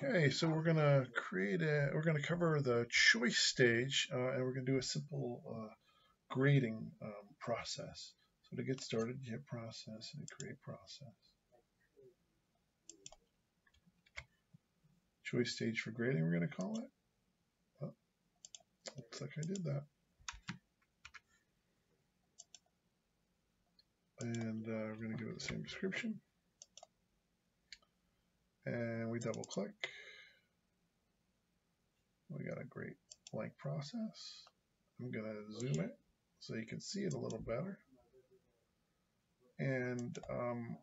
Okay, so we're gonna create a, we're gonna cover the choice stage, uh, and we're gonna do a simple uh, grading um, process. So to get started, hit process and create process. Choice stage for grading, we're gonna call it. Oh, looks like I did that. And uh, we're gonna give it the same description and we double click. We got a great blank process. I'm going to zoom it so you can see it a little better. And um,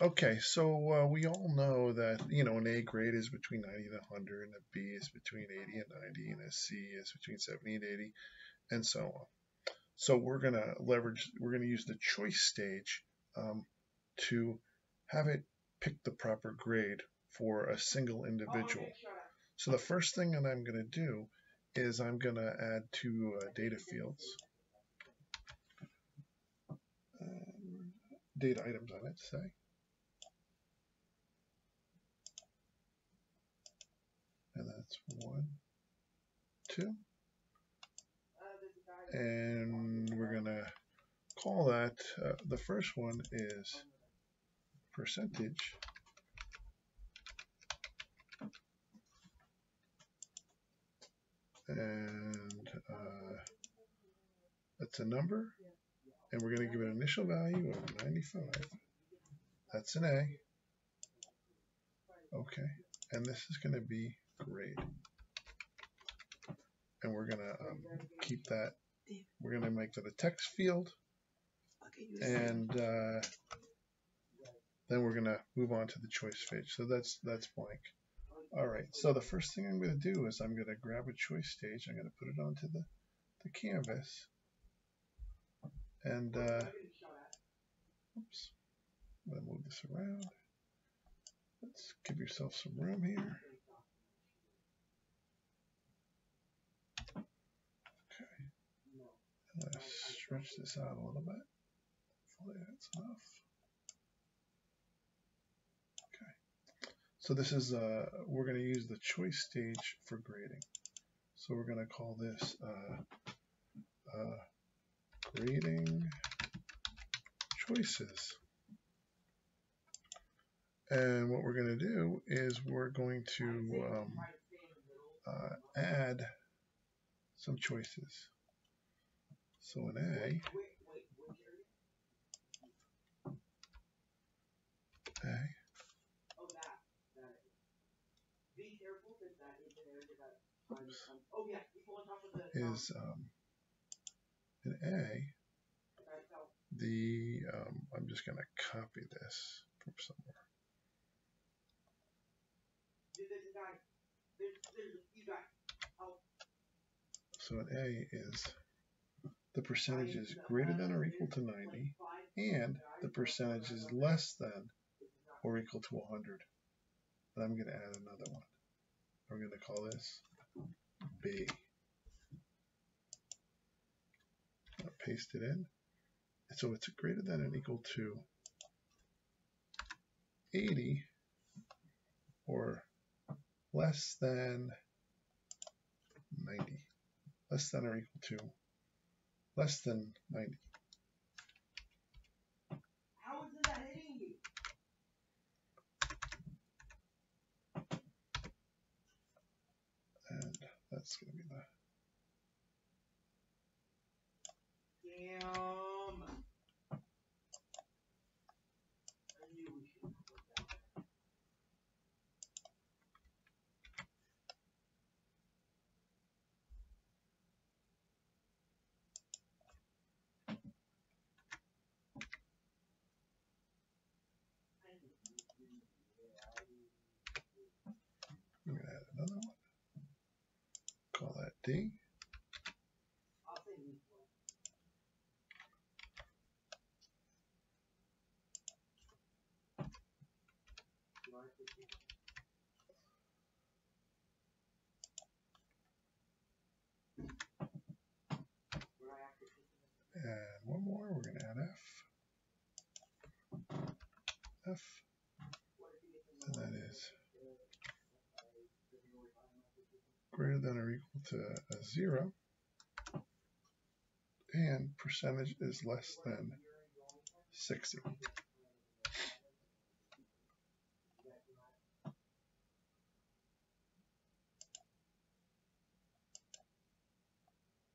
okay, so uh, we all know that you know an A grade is between 90 and 100, and a B is between 80 and 90, and a C is between 70 and 80, and so on. So we're going to leverage, we're going to use the choice stage um, to have it pick the proper grade for a single individual. So the first thing that I'm going to do is I'm going to add two uh, data fields. Um, data items on it, say. And that's one, two. And we're going to call that, uh, the first one is percentage and uh, that's a number. And we're going to give it an initial value of 95 that's an A. Okay. And this is going to be grade. And we're going to um, keep that. We're going to make that a text field. And uh, then we're going to move on to the choice page so that's that's blank all right, so the first thing I'm going to do is I'm going to grab a choice stage. I'm going to put it onto the, the canvas. And, uh, oops, I'm going to move this around. Let's give yourself some room here. Okay. Stretch this out a little bit. Hopefully that's enough. So this is, uh, we're going to use the choice stage for grading. So we're going to call this uh, uh, grading choices. And what we're going to do is we're going to um, uh, add some choices. So an A, is um, in A, the, um, I'm just going to copy this from somewhere. So an A is the percentage is greater than or equal to 90 and the percentage is less than or equal to 100. And I'm going to add another one. We're going to call this B. I'll paste it in. So it's greater than and equal to 80 or less than 90. Less than or equal to less than 90. That's going to be the. Damn. I'm going to add another one D. And one more, we're going to add F. F. And that is greater than or equal to a zero, and percentage is less than 60.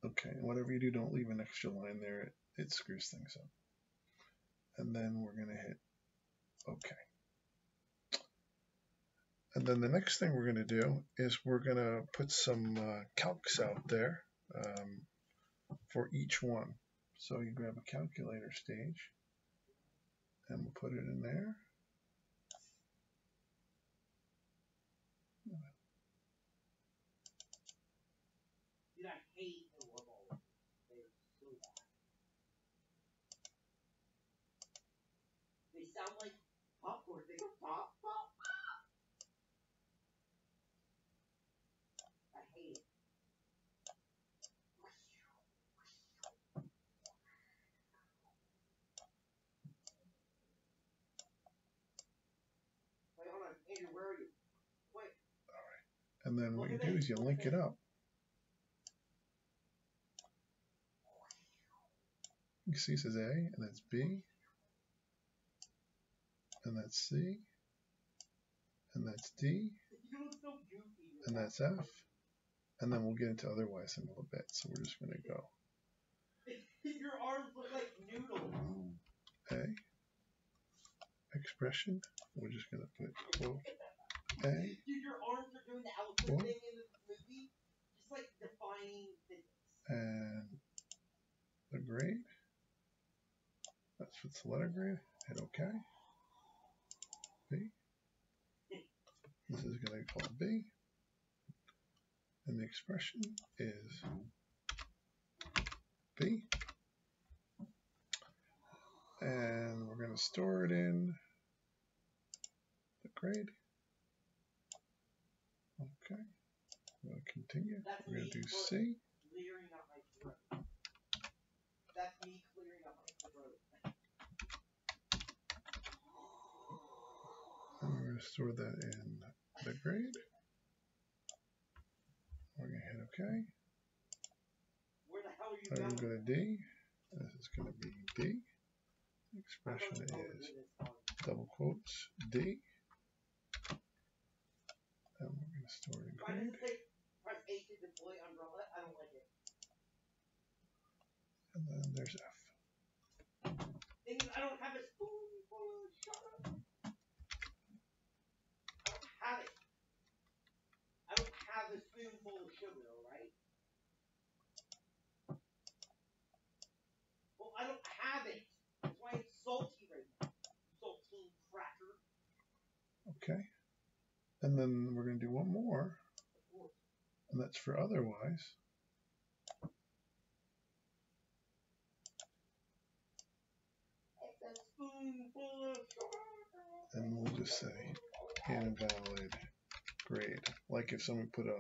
Okay, whatever you do, don't leave an extra line there. It, it screws things up. And then we're going to hit OK. And then the next thing we're going to do is we're going to put some uh, calcs out there um, for each one. So you grab a calculator stage and we'll put it in there. I hate the level. They're so bad. They sound like popcorn. They go pop, pop, pop. I hate it. Wait, hold on. Andrew, where are you? Wait. And then what you do is you link it up. You see it says A, and that's B, and that's C, and that's D, You look so goofy. and that's F, and then we'll get into otherwise in a little bit. So we're just going to go Your arms look like noodles. A, expression. We're just going to put quote A, Dude, your arms are doing the What? thing in the movie. Just like defining physics. and the grade. That's what's the letter grade. Hit OK. B. This is going to be called B. And the expression is B. And we're going to store it in the grade. Okay. We're going to continue. We're going to do C. Clearing out my throat. That's me clearing out my throat. And we're going to store that in the grade. We're going to hit OK. Where the hell are you We're going to D. This is going to be D. The expression thought you told is double quotes D. And we're going to store it in grade. A to deploy umbrella? I don't like it. And then there's F. Thing I don't have a spoonful of sugar. I don't have it. I don't have a spoonful of sugar, alright? Well, I don't have it. That's why it's salty right now. Saltine cracker. Okay. And then we're going to do one more. Of course. And that's for otherwise. And we'll just say invalid grade. Like if someone put a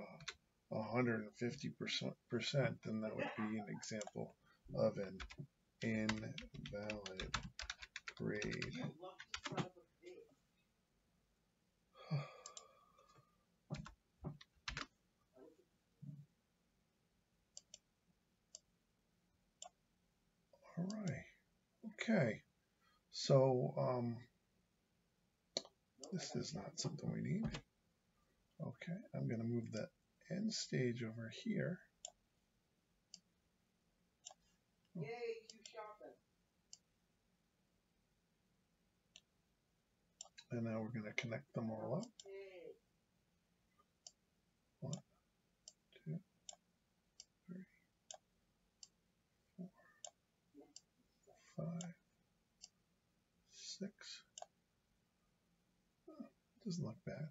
150 percent, then that would be an example of an invalid grade. You lucky son of a bitch. All right. Okay. So um, this is not something we need. Okay, I'm going to move that end stage over here. Yay, two shopping. And now we're going to connect them all up. Yay. Two, three, four, five, six. Oh, doesn't look bad.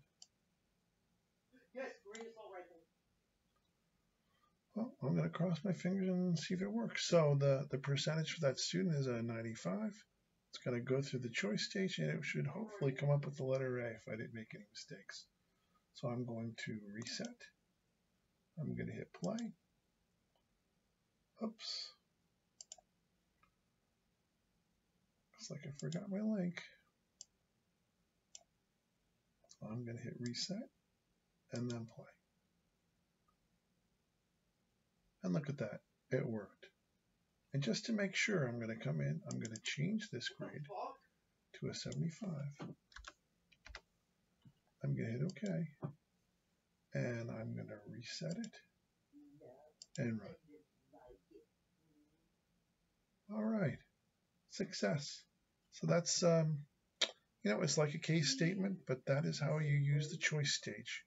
Yes, green. Well, I'm going to cross my fingers and see if it works. So the, the percentage for that student is a 95. It's going to go through the choice stage and it should hopefully come up with the letter A if I didn't make any mistakes. So I'm going to reset. I'm going to hit play. Oops. Looks like I forgot my link. I'm going to hit reset and then play. And look at that, it worked. And just to make sure, I'm going to come in, I'm going to change this grade to a 75. I'm going to hit OK. And I'm going to reset it and run. All right, success. So that's, um, you know, it's like a case statement, but that is how you use the choice stage.